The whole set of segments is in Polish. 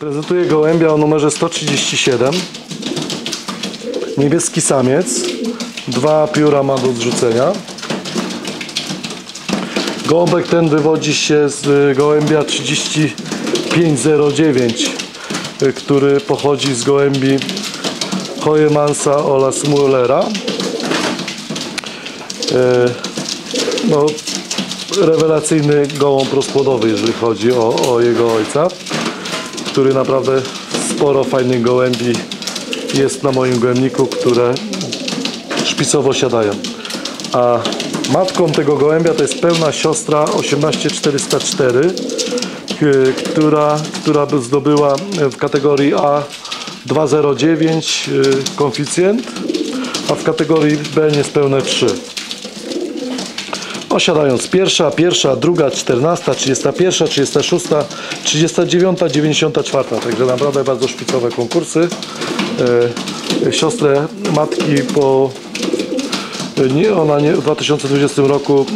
Prezentuję gołębia o numerze 137. Niebieski samiec. Dwa pióra ma do zrzucenia. Gołąbek ten wywodzi się z y, gołębia 3509, y, który pochodzi z gołębi Hoyemansa oraz Mullera. Y, No, rewelacyjny gołąb rozpłodowy, jeżeli chodzi o, o jego ojca, który naprawdę sporo fajnych gołębi jest na moim gołębniku, które szpicowo siadają. A matką tego gołębia to jest pełna siostra 18404, k- która, która by zdobyła w kategorii A 209 y, koeficjent, a w kategorii B niespełne 3. Osiadając pierwsza, pierwsza, druga, czternasta, trzydziesta pierwsza, trzydziesta szósta, trzydziesta dziewiąta, dziewięćdziesiąta czwarta. Także naprawdę bardzo szpicowe konkursy. E, siostrę matki po nie, ona nie, w 2020 roku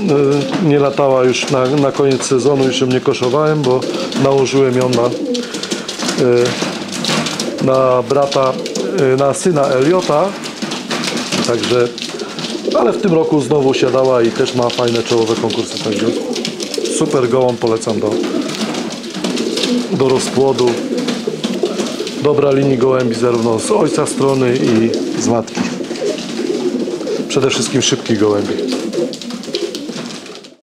e, nie latała już na, na koniec sezonu, już ją nie koszowałem, bo nałożyłem ją na, e, na brata, e, na syna Eliota. Także, ale w tym roku znowu siadała i też ma fajne czołowe konkursy. Także super gołąb polecam do, do rozpłodu. Dobra linii gołębi zarówno z ojca strony i z matki. Przede wszystkim szybkich gołębi.